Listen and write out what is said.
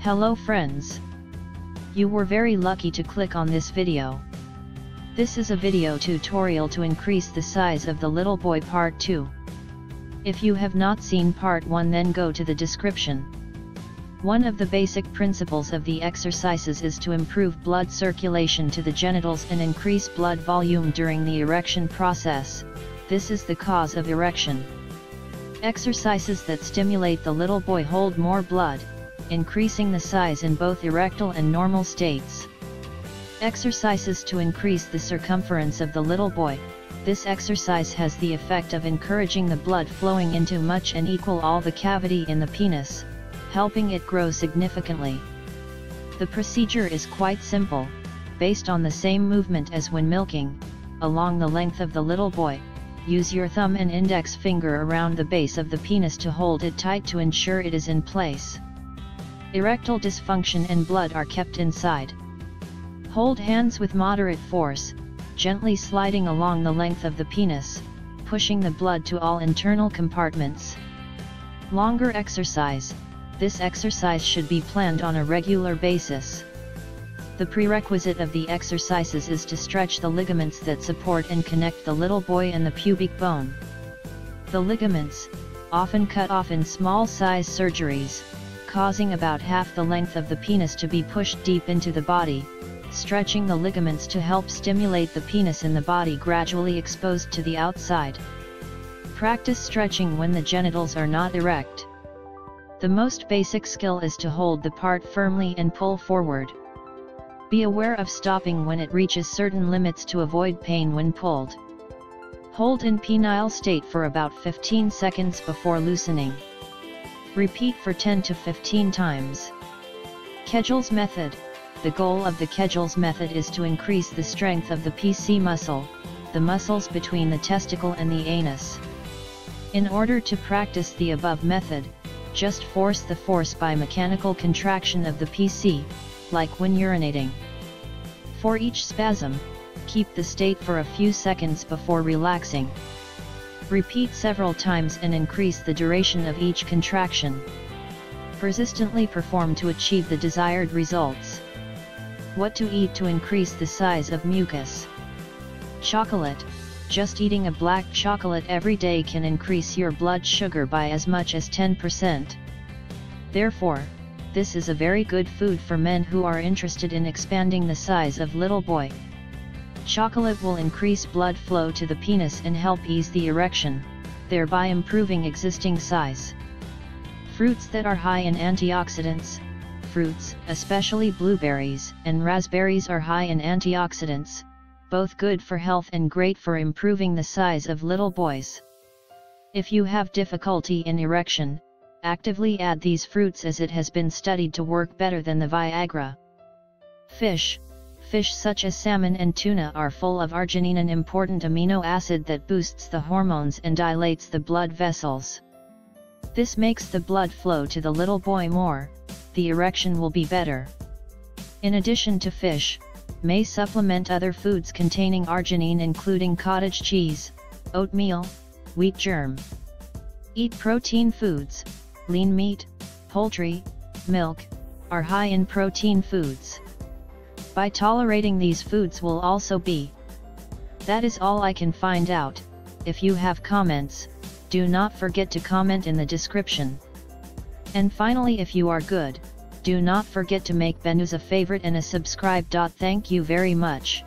Hello friends. You were very lucky to click on this video. This is a video tutorial to increase the size of the little boy part 2. If you have not seen part 1 then go to the description. One of the basic principles of the exercises is to improve blood circulation to the genitals and increase blood volume during the erection process, this is the cause of erection. Exercises that stimulate the little boy hold more blood, increasing the size in both erectile and normal states. Exercises to increase the circumference of the little boy, this exercise has the effect of encouraging the blood flowing into much and equal all the cavity in the penis, helping it grow significantly. The procedure is quite simple, based on the same movement as when milking, along the length of the little boy, use your thumb and index finger around the base of the penis to hold it tight to ensure it is in place. Erectile dysfunction and blood are kept inside. Hold hands with moderate force, gently sliding along the length of the penis, pushing the blood to all internal compartments. Longer exercise, this exercise should be planned on a regular basis. The prerequisite of the exercises is to stretch the ligaments that support and connect the little boy and the pubic bone. The ligaments, often cut off in small size surgeries, causing about half the length of the penis to be pushed deep into the body, stretching the ligaments to help stimulate the penis in the body gradually exposed to the outside. Practice stretching when the genitals are not erect. The most basic skill is to hold the part firmly and pull forward. Be aware of stopping when it reaches certain limits to avoid pain when pulled. Hold in penile state for about 15 seconds before loosening. Repeat for 10 to 15 times. Kegels method The goal of the Kegels method is to increase the strength of the PC muscle, the muscles between the testicle and the anus. In order to practice the above method, just force the force by mechanical contraction of the PC, like when urinating. For each spasm, keep the state for a few seconds before relaxing. Repeat several times and increase the duration of each contraction. Persistently perform to achieve the desired results. What to eat to increase the size of mucus? Chocolate. Just eating a black chocolate every day can increase your blood sugar by as much as 10%. Therefore, this is a very good food for men who are interested in expanding the size of little boy. Chocolate will increase blood flow to the penis and help ease the erection, thereby improving existing size. Fruits that are high in antioxidants, fruits, especially blueberries and raspberries are high in antioxidants, both good for health and great for improving the size of little boys. If you have difficulty in erection, actively add these fruits as it has been studied to work better than the Viagra. Fish, Fish such as salmon and tuna are full of arginine an important amino acid that boosts the hormones and dilates the blood vessels. This makes the blood flow to the little boy more, the erection will be better. In addition to fish, may supplement other foods containing arginine including cottage cheese, oatmeal, wheat germ. Eat protein foods, lean meat, poultry, milk, are high in protein foods by tolerating these foods will also be. That is all I can find out, if you have comments, do not forget to comment in the description. And finally if you are good, do not forget to make Benuz a favorite and a subscribe. Thank you very much.